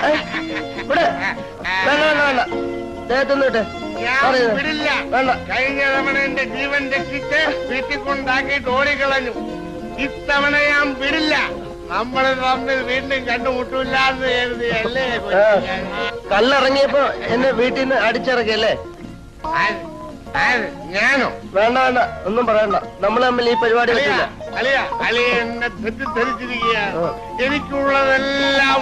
വേണ്ട വേണ്ട വേണ്ട. ദേഹത്തൊന്നും ഇട്ടെ ഞാൻ പറയുന്നത്. വിടില്ല. വേണ്ട. കഴിഞ്ഞ തവണ എന്റെ ജീവൻ രക്ഷിച്ച് വീട്ടിൽ കൊണ്ടാക്കിയിട്ട് ഓടിക്കളഞ്ഞു. ഇത്തവണ ഞാൻ വിടില്ല. നമ്മൾ തമ്മിൽ വീണ്ടും കണ്ടുമുട്ടില്ല എന്ന് കരുതിയല്ലേ കല്ലിറങ്ങിയപ്പോ എന്നെ വീട്ടിൽ നിന്ന് അടിച്ചിറക്കിയല്ലേ? ഞാനോ? വേണ്ട വേണ്ട. ഒന്നും പറയണ്ട. നമ്മൾ തമ്മിൽ ഈ പരിപാടി അലിയ അലിയ എന്നെ തെറ്റിദ്ധരിച്ചിരിക്കുകയാണ്. ആ. എനിക്കുള്ളതെല്ലാം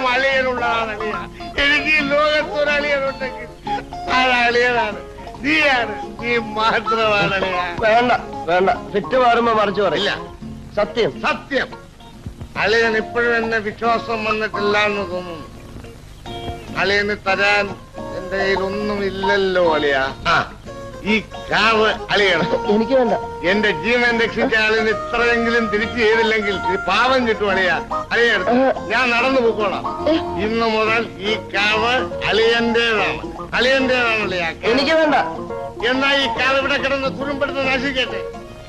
അളിയനുണ്ടെങ്കിൽ അളിയനാണ്. നീയാണ്. നീ മാത്രമാണ് വേണ്ട വേണ്ട. ഫിറ്റ് മാറുമ്പോ മറിച്ചു പറയില്ല സത്യം. സത്യം. അളിയൻ ഇപ്പോഴും എന്നെ വിശ്വാസം വന്നിട്ടില്ല എന്ന് തോന്നുന്നു. അളിയന് തരാൻ എന്റെ കയ്യിൽ ഒന്നും ഇല്ലല്ലോ അളിയ. ആ. ഈ കാവ് അളിയണം എനിക്ക് വേണ്ട. എന്റെ ജീവൻ രക്ഷിച്ച ആളിന് ഇത്രയെങ്കിലും തിരിച്ചു ചെയ്തില്ലെങ്കിൽ പാവം കിട്ടും അളിയ അളിയണം. ഞാൻ നടന്നു പോക്കോളാം. ഇന്ന് മുതൽ ഈ കാവ് അളിയന്റേതാണ് അളിയന്റേതാണ് അളിയ എനിക്ക് വേണ്ട. എന്നാ ഈ കാവ് ഇവിടെ കിടന്ന് തുരുമ്പെടുത്ത് നശിക്കട്ടെ.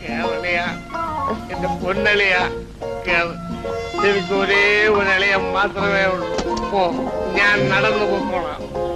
കേവളിയ എന്റെ പൊന്നളിയ കേവ്. എനിക്ക് ഒരേ ഒരു അളിയ മാത്രമേ ഉള്ളൂ. ഞാൻ നടന്നു പോയി.